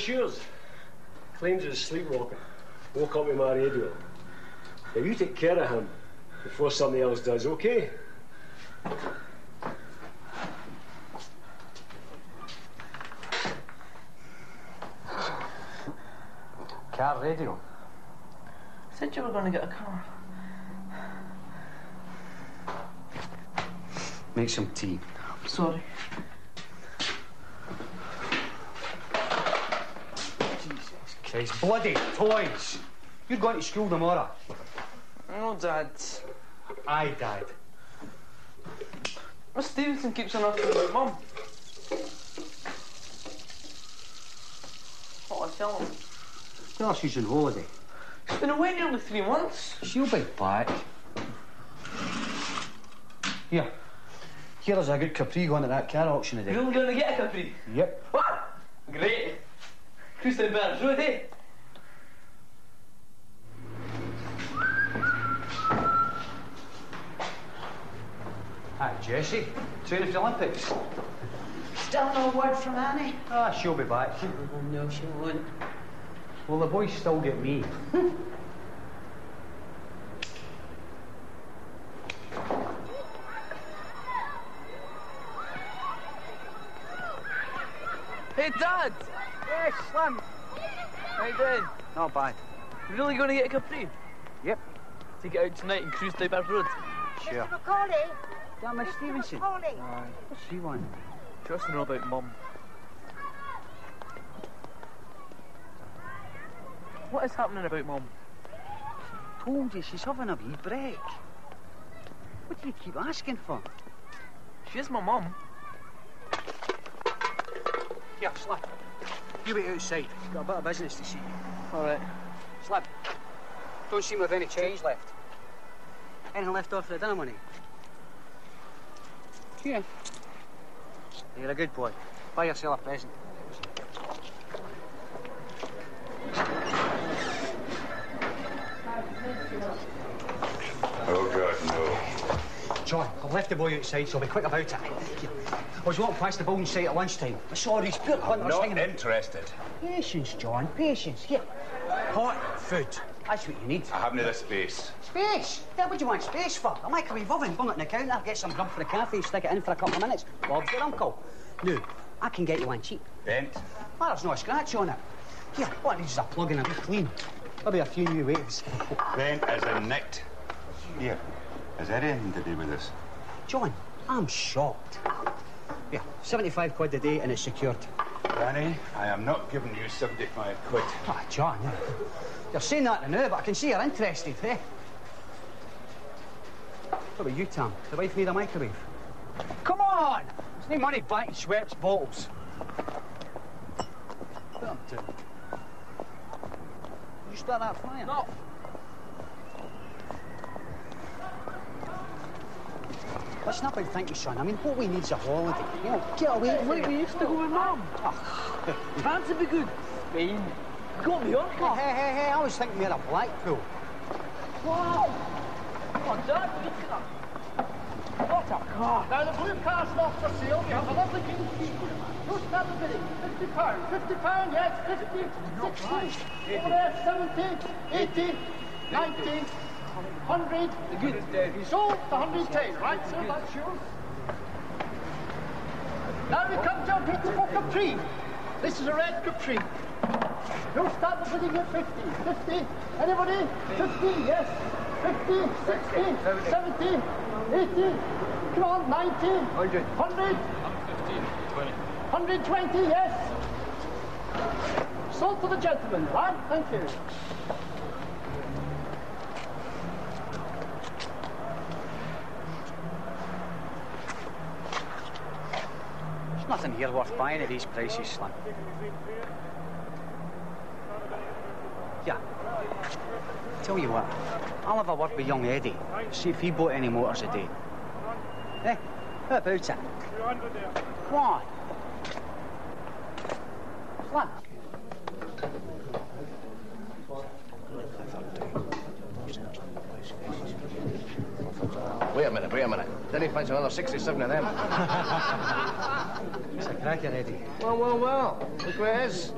Shears. Claims he's sleepwalking. Woke up with my radio. Now you take care of him before somebody else does, okay? Car radio. I Said you were going to get a car. Make some tea. I'm sorry. Jesus Christ. Bloody toys. You're going to school tomorrow. No, Dad. Aye, Dad. Miss Stevenson keeps on asking about Mum. What I tell him? Well, she's on holiday. She's been away nearly three months. She'll be back. Here. Here's a good Capri going at that car auction today. You're going to get a Capri. Yep. What? Great. Christian Berge, right there. Hi, Jessie. Training for the Olympics. Still no word from Annie? Ah, she'll be back. Oh, no, she won't. Will the boys still get me? Hey, Dad. Yes, Slim. How you doing? Not bad. You really going to get a Capri? Yep. Take it out tonight and cruise down Bath Road. Sure. Mr. Macaulay? That Miss Stevenson? Macaulay? What's she want? She wants to know about Mum. What is happening about Mum? Told you she's having a wee break. What do you keep asking for? She is my mum. Here, Slim. You wait outside. Got a bit of business to see. All right. Slim. Don't seem to have any change left. Anything left off for the dinner money? Here. You're a good boy. Buy yourself a present. Oh, God, no. John, I've left the boy outside, so I'll be quick about it. I was walking past the bowling site at lunchtime. I saw these poor hunters Not hanging out. interested. Patience, John, patience. Here. Hot food. That's what you need. I haven't the space. Space? Yeah, what do you want space for? A microwave oven, bung it in the counter, get some grub for the cafe, stick it in for a couple of minutes. Bob's your uncle. No, I can get you one cheap. Bent. Well, there's no scratch on it. Here, what it needs is a plug and a bit clean. Maybe a few new waves. Bent as a nicked. Here. Has that anything to do with this? John, I'm shocked. Yeah, 75 quid a day and it's secured. Danny, I am not giving you 75 quid. Ah, John, you're saying that now, but I can see you're interested, eh? What about you, Tom? The wife need a microwave? Come on! There's no money back in Schweppes bottles. What up to? Did you start that fire? No. That's not about thank you, Sean. I mean, what we need is a holiday. You know, get away from we used to go with Mum. Oh. France would be good. Spain. Go Mallorca. Hey, hey, hey, I was thinking we had a Blackpool. Wow! Oh, Dad, look. What a car! Now, the blue car's not for sale. We have a lovely green key. Most everybody, 50 pounds. 50 pounds, yes, 50, 60, 70, 80, 90, Hundred. Good. Sold the hundred ten. Right, sir. That's yours. Now we come to a beautiful Capri. This is a red Capri. Who'll start the bidding at 50? 50? Anybody? 50? Yes. 50, 60, 70, 80, come on, 90, 100, 100, 120, yes. Sold to the gentleman, right? Thank you. Nothing here worth buying at these prices, Slim. Yeah. Tell you what, I'll have a word with young Eddie. See if he bought any motors a day. Eh? How about it? Come on. Slim. Wait a minute, wait a minute. Then he finds another 67 of them. It's a cracker, eh, Eddie. well, well, well. Look where it is.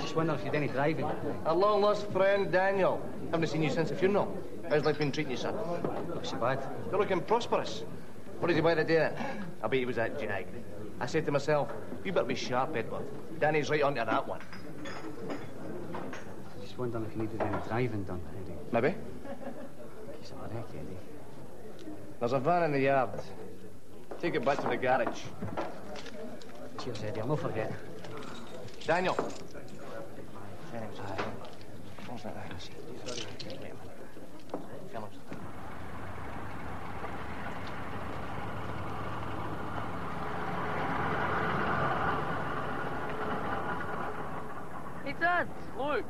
just wondering if you'd any driving. A long lost friend, Daniel. Haven't seen you since the funeral. How's life been treating you, son? Not so bad. You're looking prosperous. What did you buy the day then? I bet he was that jag. I said to myself, you better be sharp, Edward. Danny's right onto that one. Just wondering if you needed any driving done, eh, Eddie. Maybe. He's a wreck, Eddie. Eh, There's a van in the yard. Take it back to the garage. Cheers, Eddie. I'll not forget. Daniel. Aye. What's that? Wait a minute. Fellas. Hey, Dad, look.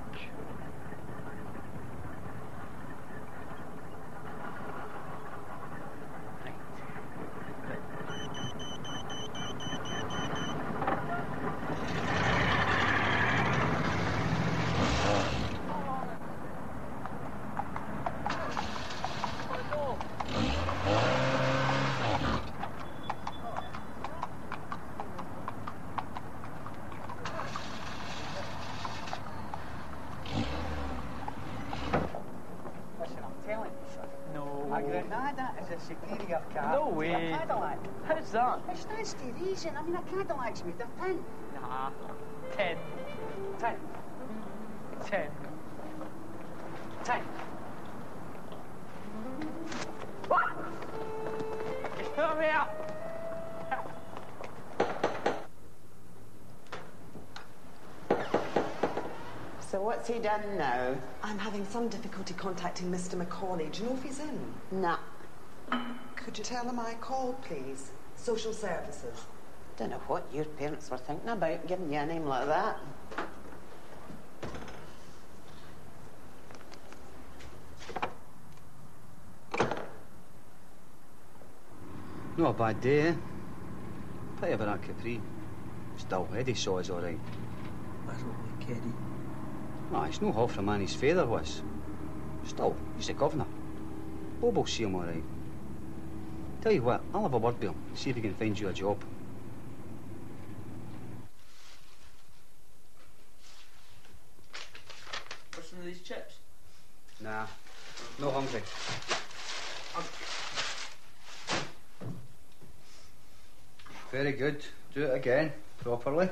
Listen, I'm telling you, son. No. A Granada is a superior car. No way. to A Cadillac. How's that? It's nice to reason. I mean, a Cadillac's made of tin. Nah. Ten. Tin. Ten. Tin. Come here. So what's he done now? I'm having some difficulty contacting Mr. Macaulay. Do you know if he's in? No. Could you tell him I called, please? Social services. Don't know what your parents were thinking about giving you a name like that. Not a bad day, eh? Pity about that Capri. Still, Eddie saw us all right. That's what we Eddie. No, it's no half the man his father was. Still, he's the governor. Bob will see him all right. Tell you what, I'll have a word with him, see if he can find you a job. What's some of these chips? Nah, no hungry. Very good. Do it again, properly.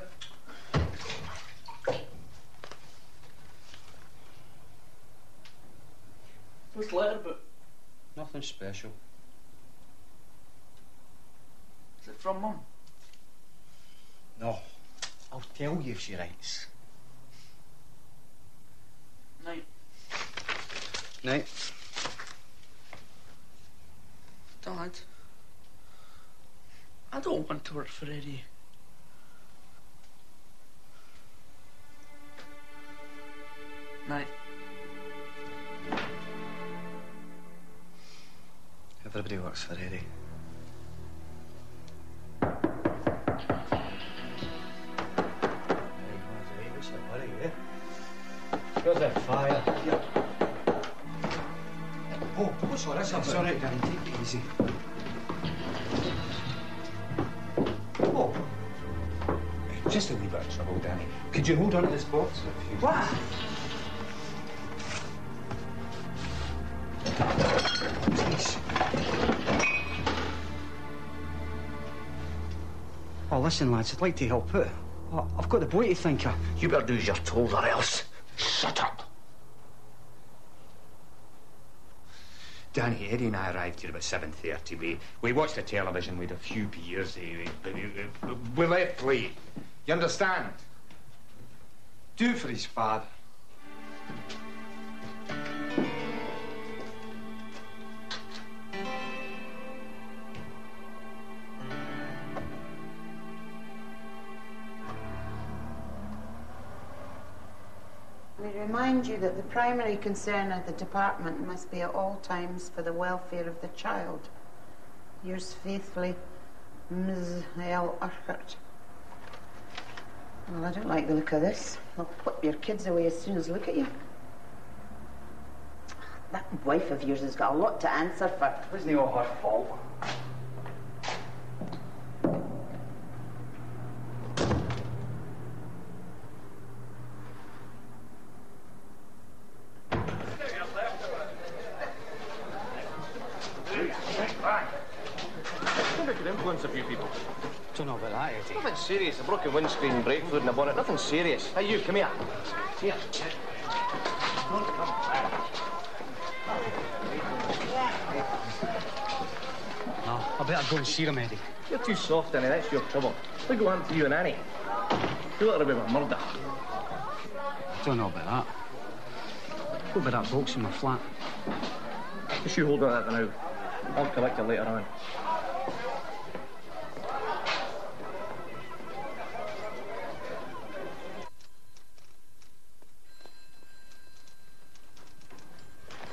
What's the letter about? Nothing special. Is it from Mum? No. I'll tell you if she writes. Night. Night. Dad. I don't want to work for Eddie. Night. Everybody works for Eddie. Got that fire. Yeah. Oh, what's all this? It's all right, Danny. Take it easy. Oh. Just a wee bit of trouble, Danny. Could you hold on to this box for a few What? Listen, lads, I'd like to help. Oh, I've got the boy to think of. You better do as you're told or else. Shut up. Danny, Eddie and I arrived here about 7.30. We, we watched the television, we had a few beers. We, we, we left late. You understand? Do for his father. Remind you that the primary concern of the department must be at all times for the welfare of the child. Yours faithfully, Ms. L. Urquhart. Well, I don't like the look of this. I'll whip your kids away as soon as look at you. That wife of yours has got a lot to answer for. It Wasn't all her fault? Influence a few people. Don't know about that, Eddie. Nothing serious. A broken windscreen, brake fluid in a bonnet. Nothing serious. Hey, you, come here. Here. No, I better go and see him, Eddie. You're too soft, Danny. That's your trouble. Look what happened to you and Annie. You let her be a murder. Don't know about that. What about that box in my flat? Just you hold on to that for now. I'll collect it later on.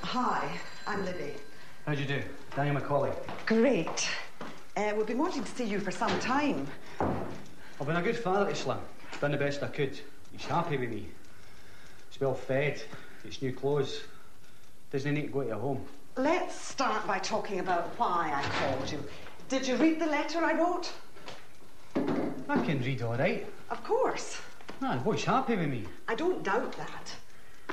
Hi, I'm Libby. How'd you Macaulay. Great. Uh, we've been wanting to see you for some time. I've been a good father to Slim. Done the best I could. He's happy with me. He's well fed. Gets new clothes. Doesn't need to go to a home. Let's start by talking about why I called you. Did you read the letter I wrote? I can read all right. Of course. The boy's happy with me. I don't doubt that.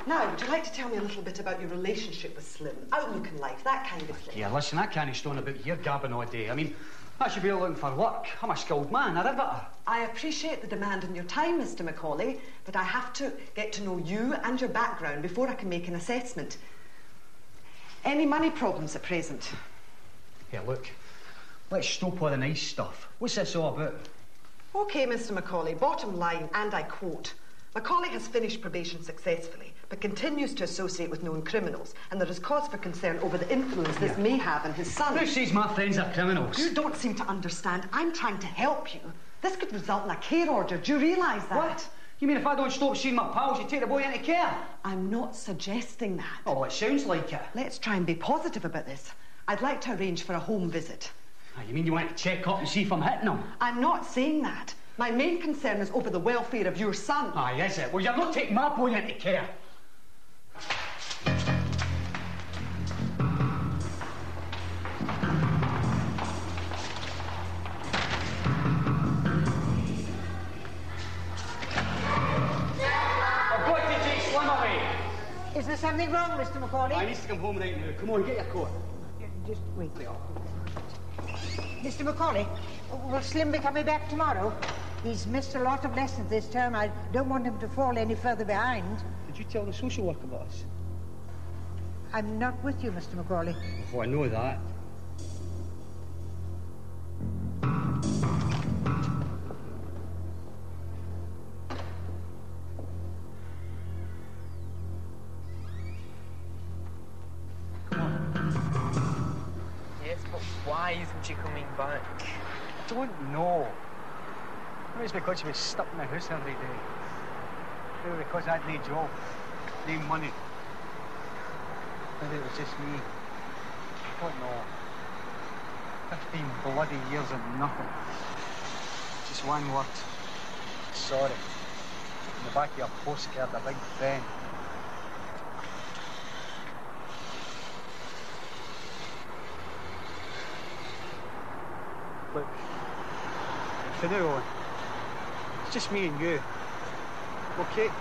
Now, would you like to tell me a little bit about your relationship with Slim? Oh, Outlook in life, that kind of thing. Yeah, listen, I can't stone about here gabbing all day. I mean, I should be looking for work. I'm a skilled man, a riveter. I appreciate the demand on your time, Mr. Macaulay, but I have to get to know you and your background before I can make an assessment. Any money problems at present? Here, look. Let's stop all the nice stuff. What's this all about? Okay, Mr. Macaulay, bottom line, and I quote Macaulay has finished probation successfully, but continues to associate with known criminals, and there is cause for concern over the influence this Yeah. may have on his son. Who says my friends are criminals? You don't seem to understand. I'm trying to help you. This could result in a care order. Do you realise that? What? You mean if I don't stop seeing my pals, you take the boy into care? I'm not suggesting that. Oh, it sounds like it. Let's try and be positive about this. I'd like to arrange for a home visit. Ah, you mean you want to check up and see if I'm hitting him? I'm not saying that. My main concern is over the welfare of your son. Ah, yes, it. Well, you're not taking my boy into care. I've got to take Slim away. Is there something wrong, Mr. Macaulay? I need to come home right now. Come on, get your coat. Just wait. Mr. Macaulay, will Slim be coming back tomorrow? He's missed a lot of lessons this term. I don't want him to fall any further behind. Did you tell the social worker about us? I'm not with you, Mr. Macaulay. Oh, I know that. Yes, but why isn't she coming back? I don't know. Maybe it's because she was stuck in the house every day. Maybe because I had no job, no money. Maybe it was just me. Don't know. Fifteen bloody years of nothing. Just one word. Sorry. In the back of your postcard, a big Ben. Look, from now on, just me and you. Okay?